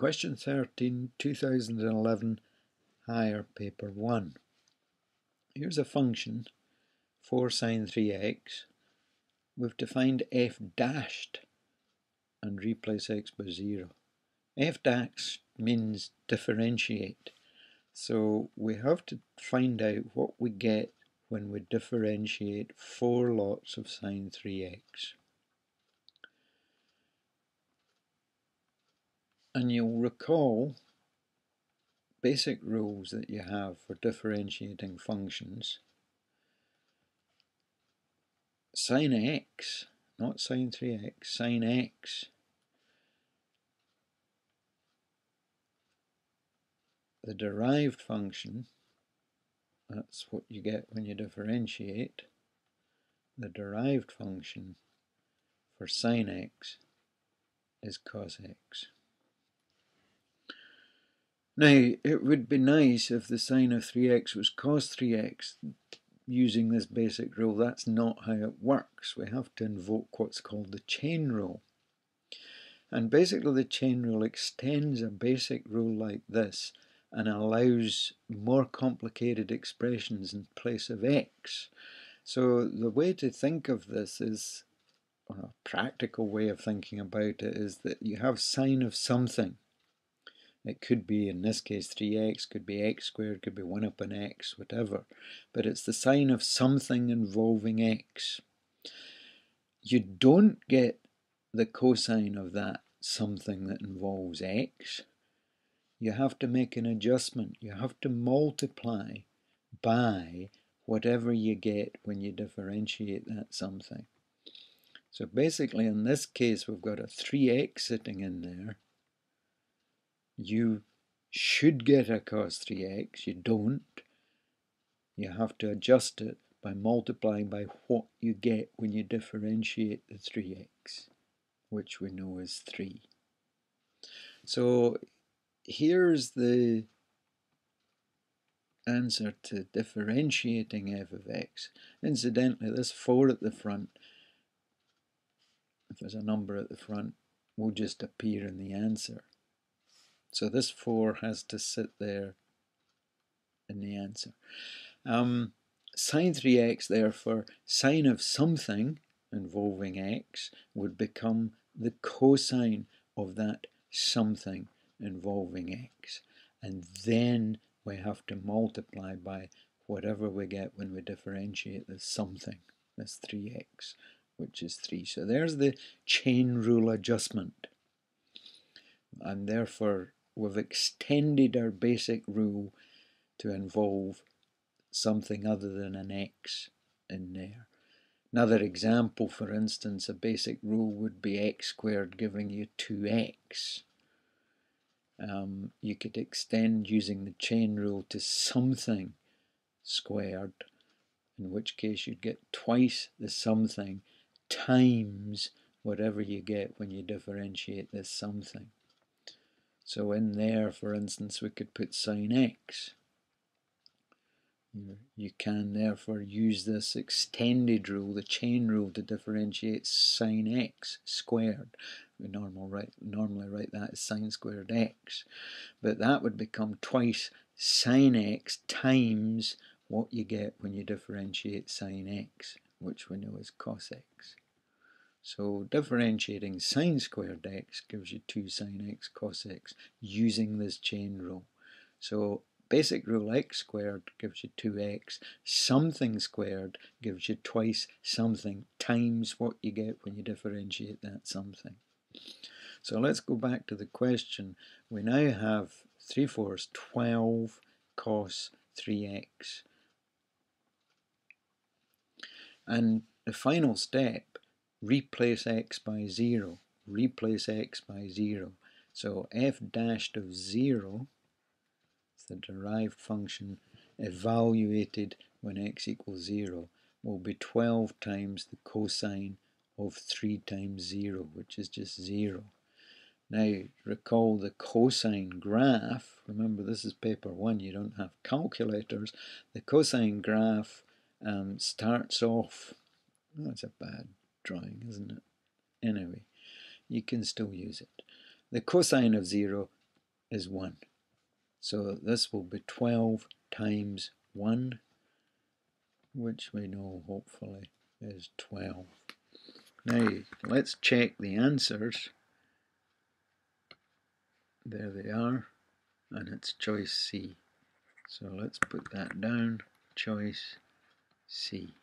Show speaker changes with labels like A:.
A: Question 13, 2011, Higher Paper 1. Here's a function, 4 sine 3x. We've defined f dashed and replace x by 0. f dashed means differentiate. So we have to find out what we get when we differentiate four lots of sine 3x. And you'll recall basic rules that you have for differentiating functions. Sine x, not sine 3x, sine x the derived function, that's what you get when you differentiate, the derived function for sine x is cos x. Now, it would be nice if the sine of 3x was cos 3x using this basic rule. That's not how it works. We have to invoke what's called the chain rule. And basically the chain rule extends a basic rule like this and allows more complicated expressions in place of x. So the way to think of this is, a practical way of thinking about it is that you have sine of something it could be, in this case, 3x, could be x squared, could be 1 upon x, whatever. But it's the sine of something involving x. You don't get the cosine of that something that involves x. You have to make an adjustment. You have to multiply by whatever you get when you differentiate that something. So basically in this case we've got a 3x sitting in there you should get a cos 3x, you don't. You have to adjust it by multiplying by what you get when you differentiate the 3x, which we know is 3. So here's the answer to differentiating f of x. Incidentally, this 4 at the front, if there's a number at the front, will just appear in the answer. So this 4 has to sit there in the answer. Um, sine 3x, therefore, sine of something involving x would become the cosine of that something involving x. And then we have to multiply by whatever we get when we differentiate this something, this 3x, which is 3. So there's the chain rule adjustment. And therefore, we've extended our basic rule to involve something other than an x in there. Another example, for instance, a basic rule would be x squared giving you 2x. Um, you could extend using the chain rule to something squared, in which case you'd get twice the something times whatever you get when you differentiate this something. So in there, for instance, we could put sine x. You can therefore use this extended rule, the chain rule, to differentiate sine x squared. We normal write, normally write that as sine squared x. But that would become twice sine x times what you get when you differentiate sine x, which we know is cos x. So differentiating sine squared x gives you 2 sine x cos x using this chain rule. So basic rule x squared gives you 2x, something squared gives you twice something times what you get when you differentiate that something. So let's go back to the question. We now have 3 fourths 12 cos 3x. And the final step replace x by 0, replace x by 0. So f dashed of 0 is the derived function evaluated when x equals 0 will be 12 times the cosine of 3 times 0, which is just 0. Now recall the cosine graph, remember this is paper 1, you don't have calculators, the cosine graph um, starts off, oh, that's a bad drawing, isn't it? Anyway, you can still use it. The cosine of 0 is 1. So this will be 12 times 1, which we know hopefully is 12. Now let's check the answers. There they are, and it's choice C. So let's put that down, choice C.